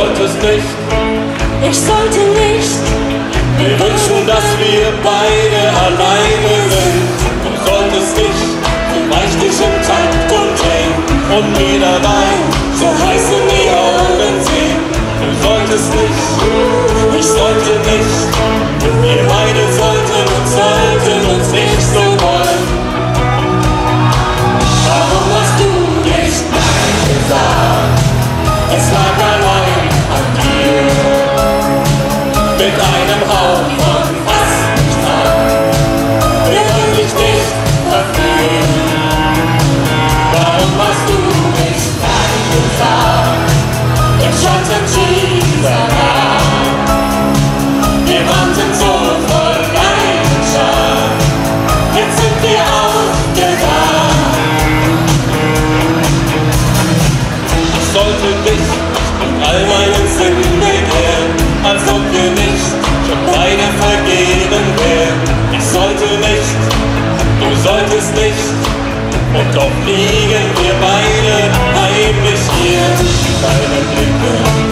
solltest nicht. Ich sollte nicht. Wir wünschen, dass wir beide alleine sind. Du solltest nicht. Du weißt dich im Takt und hängen. Und wieder weiß. Und doch liegen wir beide heimlich hier, deine Blicke.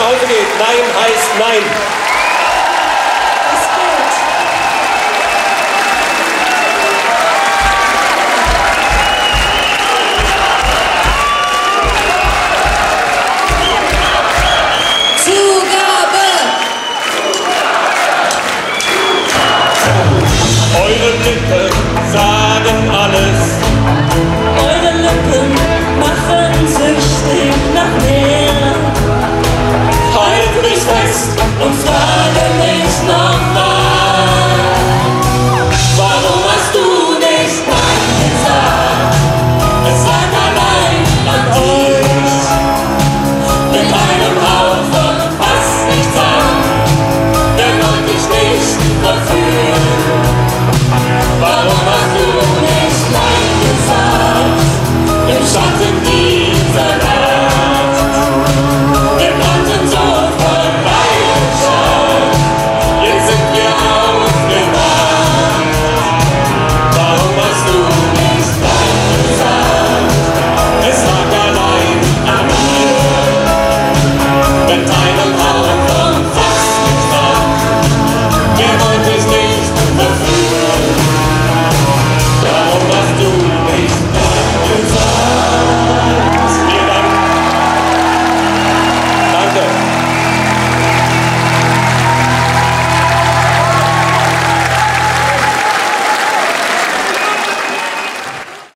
nach Hause geht. Nein heißt Nein.